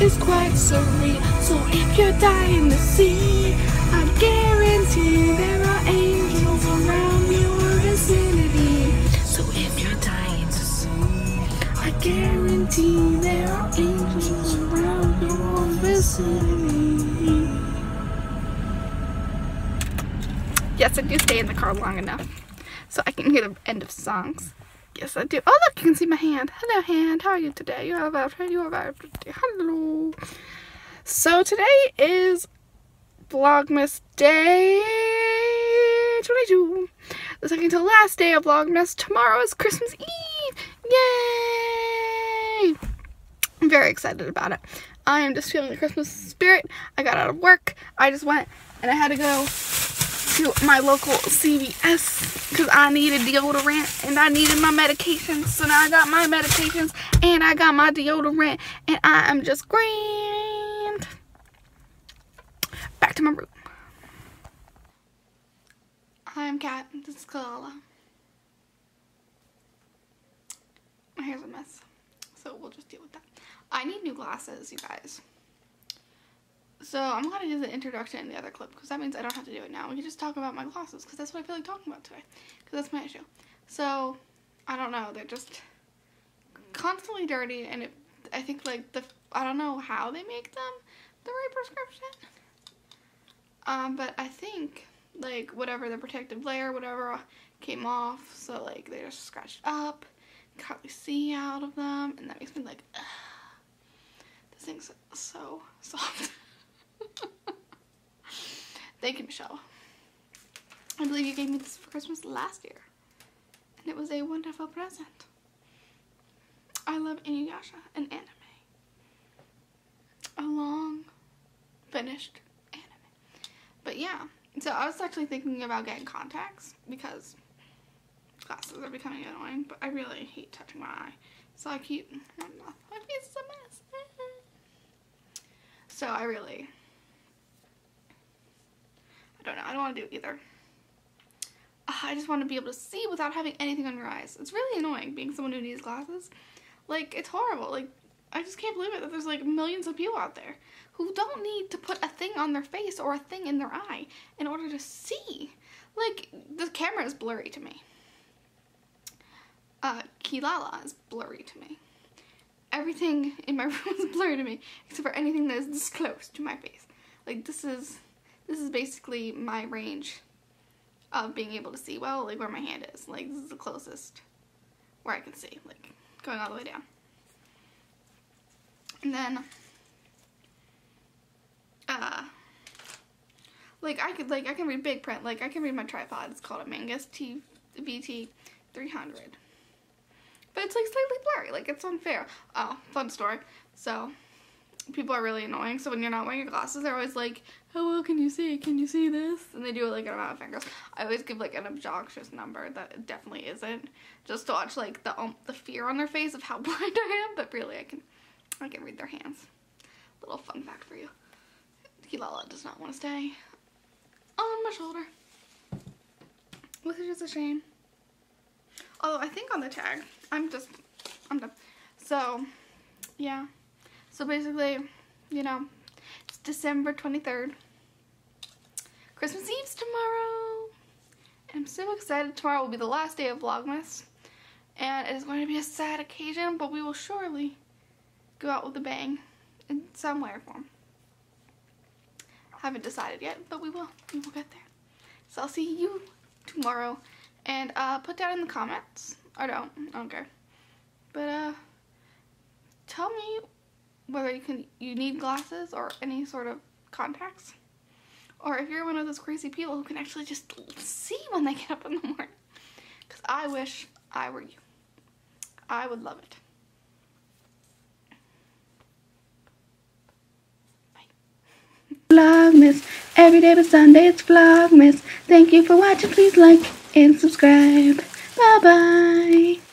is quite serene. So if you die in the sea, I guarantee there are angels around your vicinity. So if you die in the sea, I guarantee there are angels around your vicinity. Yes, I do stay in the car long enough so I can hear the end of songs. Yes, I do. Oh, look, you can see my hand. Hello, hand. How are you today? You are about you are about Hello. So today is Vlogmas Day 22. The second to last day of Vlogmas. Tomorrow is Christmas Eve. Yay! I'm very excited about it. I am just feeling the Christmas spirit. I got out of work. I just went and I had to go to my local CVS because I needed deodorant and I needed my medications. So now I got my medications and I got my deodorant and I am just grand. Back to my room. Hi, I'm Kat. This is Kilala. My hair's a mess, so we'll just deal with that. I need new glasses, you guys. So I'm going to do the introduction in the other clip because that means I don't have to do it now. We can just talk about my glasses because that's what I feel like talking about today because that's my issue. So I don't know. They're just constantly dirty and it, I think like the I don't know how they make them the right prescription. Um, but I think like whatever the protective layer, whatever came off. So like they're just scratched up. Can't really see out of them and that makes me like, ugh. this thing's so soft. Thank you, Michelle. I believe you gave me this for Christmas last year. And it was a wonderful present. I love Inuyasha and anime. A long, finished anime. But yeah, so I was actually thinking about getting contacts because glasses are becoming annoying, but I really hate touching my eye. So I keep, my face is a mess. So I really I don't know. I don't want to do either. I just want to be able to see without having anything on your eyes. It's really annoying being someone who needs glasses. Like, it's horrible. Like, I just can't believe it that there's like millions of people out there who don't need to put a thing on their face or a thing in their eye in order to see. Like, the camera is blurry to me. Uh, Kilala is blurry to me. Everything in my room is blurry to me except for anything that is this close to my face. Like, this is this is basically my range of being able to see well, like where my hand is. Like this is the closest where I can see, like going all the way down. And then, uh, like I could, like I can read big print. Like I can read my tripod. It's called a Magnus TVT 300. But it's like slightly blurry. Like it's unfair. Oh, fun story. So people are really annoying. So when you're not wearing your glasses, they're always like, how well can you see? Can you see this? And they do it like an amount of fingers. I always give like an obnoxious number that definitely isn't. Just to watch like the um, the fear on their face of how blind I am. But really I can I can read their hands. Little fun fact for you. Kilala does not want to stay on my shoulder. Which is just a shame. Although I think on the tag, I'm just, I'm done. So, yeah. So basically, you know, it's December 23rd. Christmas Eve's tomorrow. And I'm so excited. Tomorrow will be the last day of Vlogmas. And it is going to be a sad occasion, but we will surely go out with a bang in some way or form. Haven't decided yet, but we will. We will get there. So I'll see you tomorrow. And uh, put down in the comments. Or don't. I don't care. But uh, tell me whether you can you need glasses or any sort of contacts. Or if you're one of those crazy people who can actually just see when they get up in the morning. Because I wish I were you. I would love it. Vlogmas every day but Sunday it's Vlogmas thank you for watching. Please like and subscribe. Bye bye